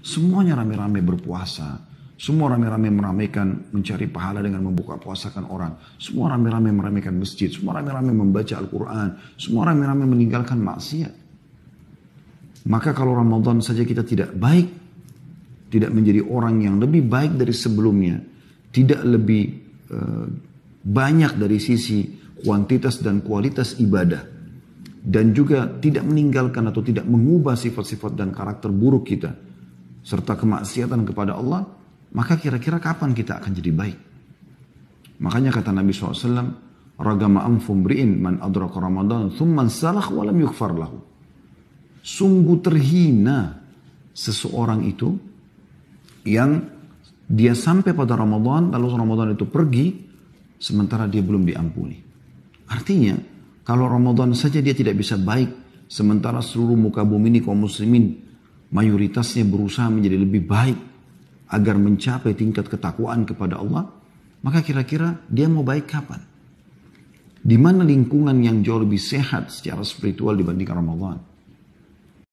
Semuanya rame-rame berpuasa. Semua rame-rame meramaikan mencari pahala dengan membuka puasakan orang. Semua rame-rame meramaikan masjid. Semua rame-rame membaca Al-Quran. Semua rame-rame meninggalkan maksiat. Maka kalau Ramadan saja kita tidak baik, tidak menjadi orang yang lebih baik dari sebelumnya, tidak lebih uh, banyak dari sisi kuantitas dan kualitas ibadah, dan juga tidak meninggalkan atau tidak mengubah sifat-sifat dan karakter buruk kita, serta kemaksiatan kepada Allah, maka kira-kira kapan kita akan jadi baik? Makanya kata Nabi SAW, Ragama bri'in man adraka Ramadan thumman salah walam yukfar lahu. Sungguh terhina seseorang itu yang dia sampai pada Ramadan, lalu Ramadan itu pergi, sementara dia belum diampuni. Artinya, kalau Ramadan saja dia tidak bisa baik, sementara seluruh muka bumi ini kaum muslimin mayoritasnya berusaha menjadi lebih baik agar mencapai tingkat ketakwaan kepada Allah, maka kira-kira dia mau baik kapan? Di mana lingkungan yang jauh lebih sehat secara spiritual dibandingkan Ramadan?